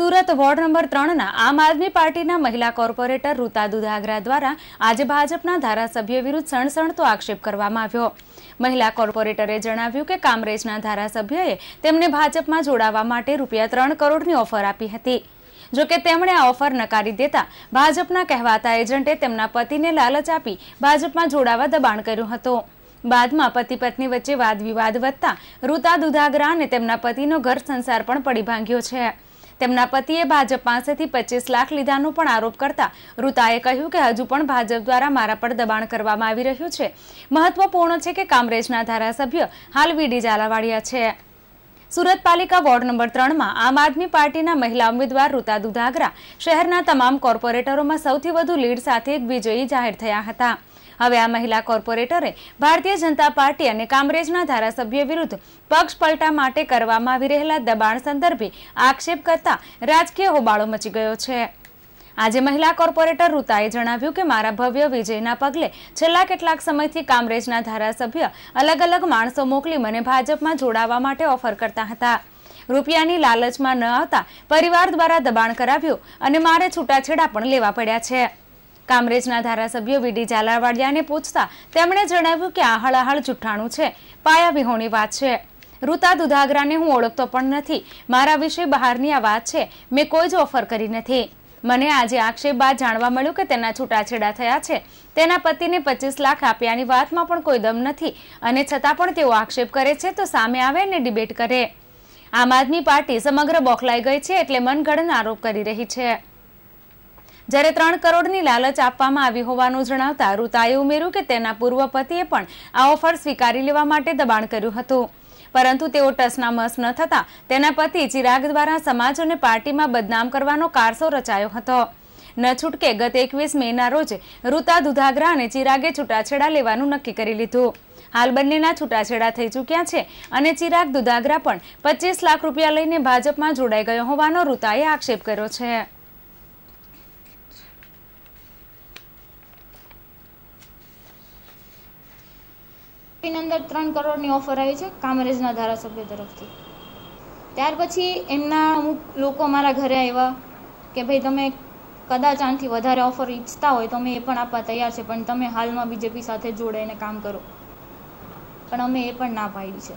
Surat ward number ત્રણના આમ આદમી પાર્ટીના મહિલા કોર્પોરેટર રૂતા દુધાગરા દ્વારા આજે ભાજપના ધારાસભ્ય વિરુદ્ધ સણસણતો આક્ષેપ કરવામાં આવ્યો. મહિલા કોર્પોરેટરે જણાવ્યું કે કામરેજના ધારાસભ્યએ તેમને ભાજપમાં જોડાવા માટે રૂપિયા ત્રણ કરોડની ઓફર આપી હતી. જોકે તેમણે આ ઓફર નકારી દેતા ભાજપના કહેવાતા એજન્ટે તેમના પતિને લાલચ આપી ભાજપમાં જોડાવા દબાણ કર્યું હતું. બાદમાં પતિ પત્ની વચ્ચે વાદ વિવાદ વધતા રૂતા દુધાગરા અને તેમના પતિનો ઘર સંસાર પણ પડી ભાંગ્યો છે. તેમના પતિએ ભાજપ પાસેથી પચીસ લાખ લીધાનો પણ આરોપ કરતા રૂતાએ કહ્યું કે હજુ પણ ભાજપ દ્વારા મારા પર દબાણ કરવામાં આવી રહ્યું છે. મહત્વપૂર્ણ છે કે કામરેજના ધારાસભ્ય હાલ વીડી ઝાલાવાડિયા છે. સુરત પાલિકા વોર્ડ નંબર ત્રણમાં આમ આદમી પાર્ટીના મહિલા ઉમેદવાર રૂતા દુધાગરા શહેરના તમામ કોર્પોરેટરોમાં સૌથી વધુ લીડ સાથે વિજયી જાહેર થયા હતા. હવે આ મહિલા કોર્પોરેટરે ભારતીય જનતા પાર્ટી અને કામરેજના ધારાસભ્ય વિરુદ્ધ પક્ષ પલટા માટે કરવામાં આવી રહેલા દબાણ સંદર્ભે આક્ષેપ કરતા રાજકીય હોબાળો મચી ગયો છે. આજે મહિલા કોર્પોરેટર રૂતાએ જણાવ્યું કે મારા ભવ્ય વિજયના પગલે છેલ્લા કેટલાક સમયથી કામરેજના ધારાસભ્ય અલગ અલગ માણસો મોકલી મને ભાજપમાં જોડાવા માટે ઓફર કરતા હતા. રૂપિયાની લાલચમાં ન આવતા પરિવાર દ્વારા દબાણ કરાવ્યું અને મારે છૂટાછેડા પણ લેવા પડ્યા છે. કામરેજના ધારાસભ્ય વીડી ઝાલાવાડિયાને પૂછતા તેમણે જણાવ્યું કે આ હળાહળ જુઠ્ઠાણું છે. પાયા વિહોણી વાત છે. રૂતા દુધાગરાને હું ઓળખતો પણ નથી. મારા વિશે બહારની આ વાત છે. મેં કોઈ જ ઓફર કરી નથી. મને આજે આક્ષેપ બાદ જાણવા મળ્યું કે તેના છૂટાછેડા થયા છે. તેના પતિને પચીસ લાખ આપ્યાની વાતમાં પણ કોઈ દમ નથી અને છતાં પણ તેઓ આક્ષેપ કરે છે તો સામે આવે ને ડિબેટ કરે. આમ આદમી પાર્ટી સમગ્ર બોખલાઈ ગઈ છે એટલે મનગણન આરોપ કરી રહી છે. જ્યારે ત્રણ કરોડની લાલચ આપવામાં આવી હોવાનું જણાવતા રૂતાએ ઉમેર્યું કે તેના પૂર્વ પતિએ પણ આ ઓફર સ્વીકારી લેવા માટે દબાણ કર્યું હતું. પરંતુ તેઓ ટસના મસ ન થતા તેના પતિ ચિરાગ દ્વારા સમાજ અને પાર્ટીમાં બદનામ કરવાનો કારસો રચાયો હતો. ન છૂટકે ગત એકવીસ મેના રોજ રૂતા દુધાગરા અને ચિરાગે છૂટાછેડા લેવાનું નક્કી કરી લીધું. હાલ બંનેના છૂટાછેડા થઈ ચૂક્યા છે અને ચિરાગ દુધાગરા પણ પચીસ લાખ રૂપિયા લઈને ભાજપમાં જોડાઈ ગયો હોવાનો રૂતાએ આક્ષેપ કર્યો છે. ની અંદર ત્રણ કરોડની ઓફર આવી છે કામરેજના ધારાસભ્ય તરફથી. ત્યાર પછી એમના અમુક લોકો મારા ઘરે આવ્યા કે ભાઈ તમે કદાચ આનાથી વધારે ઓફર ઈચ્છતા હોય તો અમે એ પણ આપવા તૈયાર છે, પણ તમે હાલમાં બીજેપી સાથે જોડાઈને કામ કરો. પણ અમે એ પણ ના પાડી છે.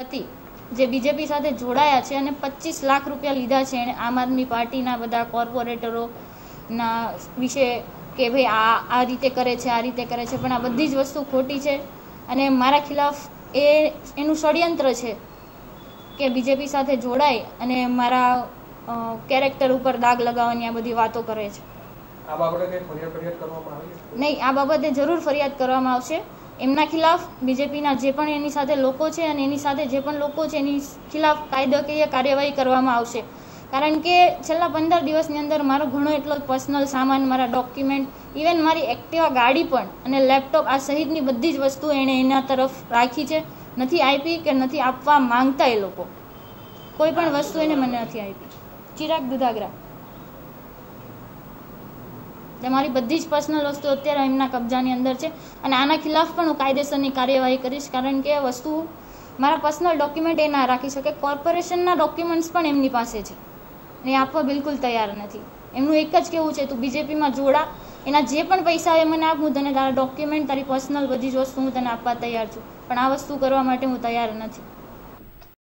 હતી જે બીજેપી સાથે જોડાયા છે અને પચીસ લાખ રૂપિયા લીધા છે, એણે આમ આદમી પાર્ટીના બધા કોર્પોરેટરોના વિશે કે ભાઈ આ આ રીતે કરે છે, આ રીતે કરે છે, પણ આ બધી જ વસ્તુ ખોટી છે. અને મારા ખિલાફ એ એનું ષડયંત્ર છે કે બીજેપી સાથે જોડાય અને મારા કેરેક્ટર ઉપર દાગ લગાવવાની આ બધી વાતો કરે છે? નહીં આ બાબતે જરૂર ફરિયાદ કરવામાં આવશે. એમના ખિલાફ બીજેપીના જે પણ એની સાથે લોકો છે અને એની સાથે જે પણ લોકો છે એની ખિલાફ કાયદાકીય કાર્યવાહી કરવામાં આવશે. કારણ કે છેલ્લા પંદર દિવસની અંદર મારો ઘણો એટલો પર્સનલ સામાન મારા ડોક્યુમેન્ટ ઇવન મારી એક્ટિવા ગાડી પણ અને લેપટોપ આ સહિતની બધી જ વસ્તુ એણે એના તરફ રાખી છે. નથી આપી કે નથી આપવા માંગતા એ લોકો. કોઈ પણ વસ્તુ એને મને નથી આપી. ચિરાગ દુધાગરા. મારી બધી જ પર્સનલ વસ્તુ અત્યારે એમના કબજાની અંદર છે. અને આના ખિલાફ પણ હું કાયદેસરની કાર્યવાહી કરીશ કારણ કે વસ્તુ મારા પર્સનલ ડોક્યુમેન્ટ એ ના રાખી શકે. કોર્પોરેશનના ડોક્યુમેન્ટ્સ પણ એમની પાસે છે. એ આપવા બિલકુલ તૈયાર નથી. એમનું એક જ કેવું છે, તું બીજેપીમાં જોડા એના જે પણ પૈસા હોય મને આપ, હું તને તારા ડોક્યુમેન્ટ તારી પર્સનલ બધી જ વસ્તુ હું તને આપવા તૈયાર છું. પણ આ વસ્તુ કરવા માટે હું તૈયાર નથી.